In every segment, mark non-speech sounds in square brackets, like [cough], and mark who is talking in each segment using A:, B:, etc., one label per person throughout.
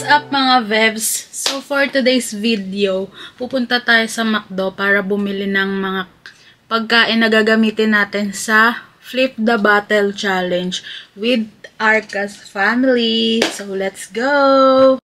A: What's up mga Vebs? So for today's video, pupunta tayo sa McDo para bumili ng mga pagkain na gagamitin natin sa Flip the Battle Challenge with Arca's family. So let's go!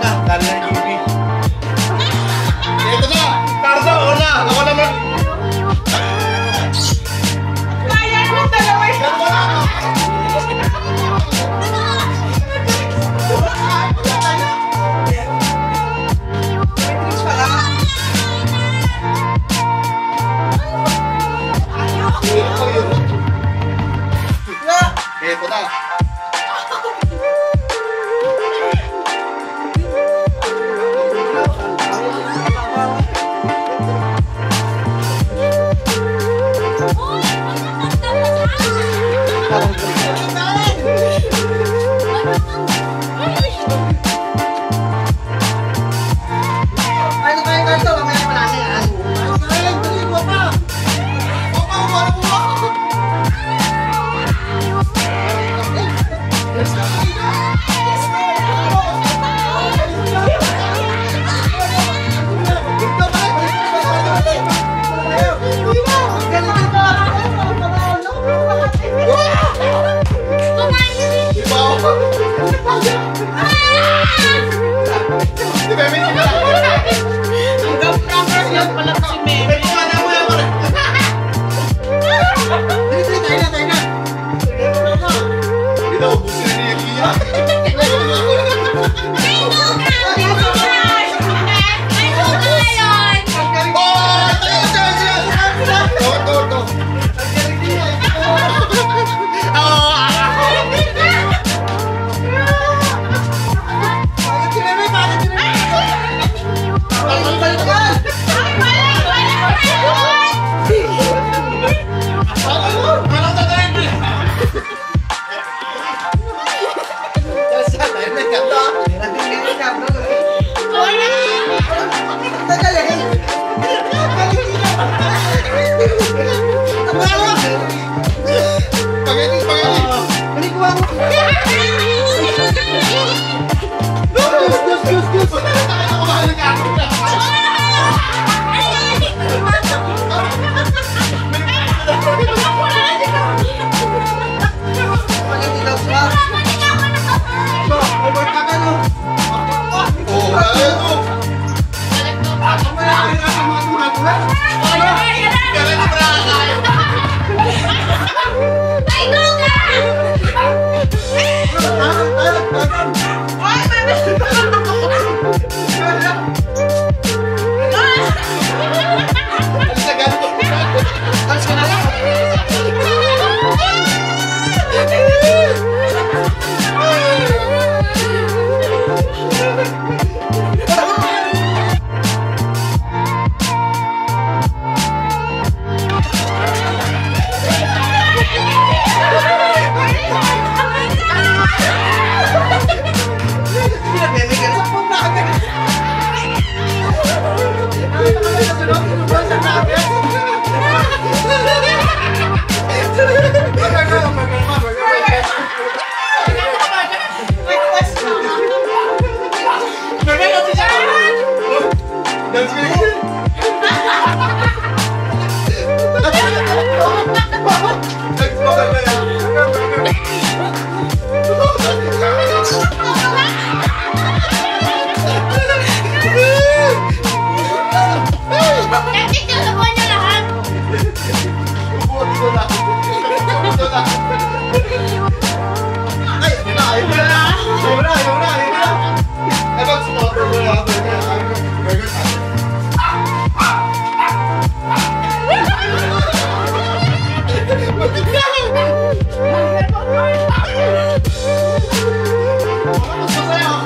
B: Magdalena.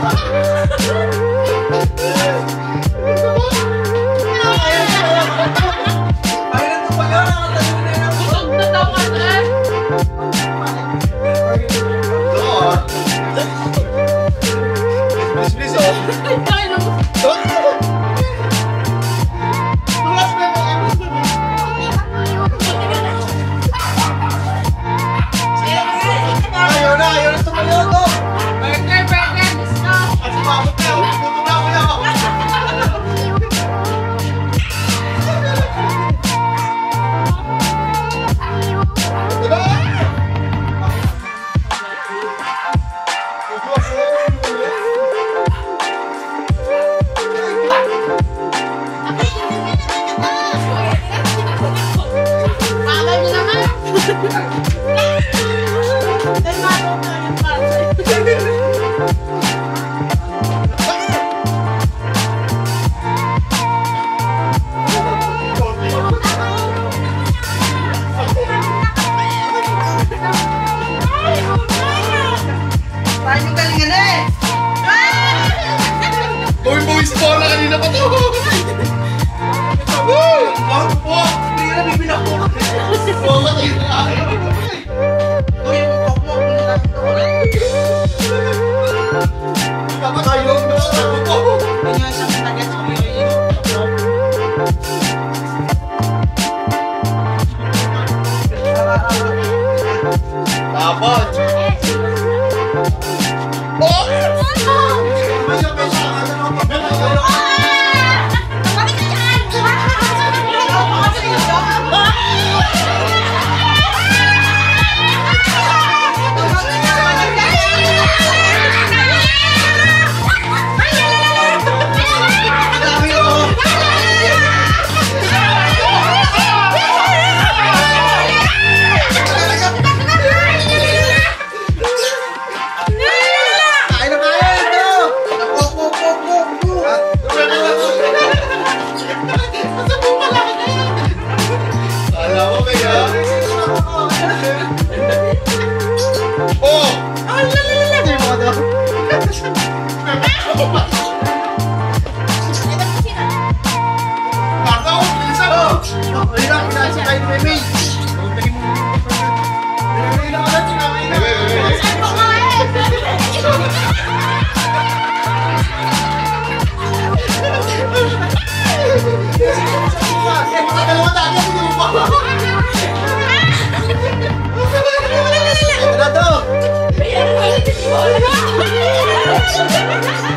B: Oh. [laughs]
C: Ha ha
D: ha!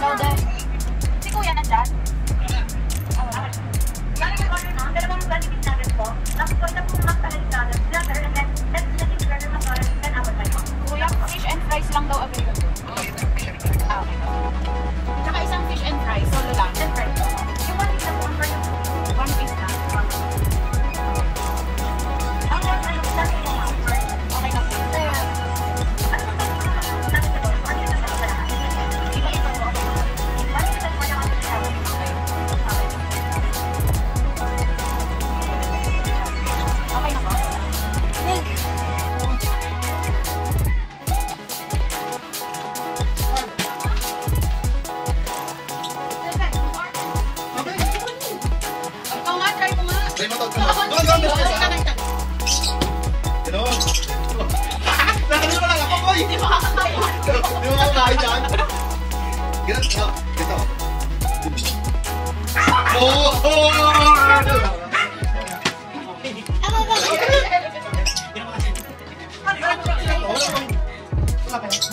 C: Hello there. Si Kuya nandyan?
D: Oo. Parang yung order na, dalawang valid natin po. Tapos po, ito
B: 你 [laughs] 哦好好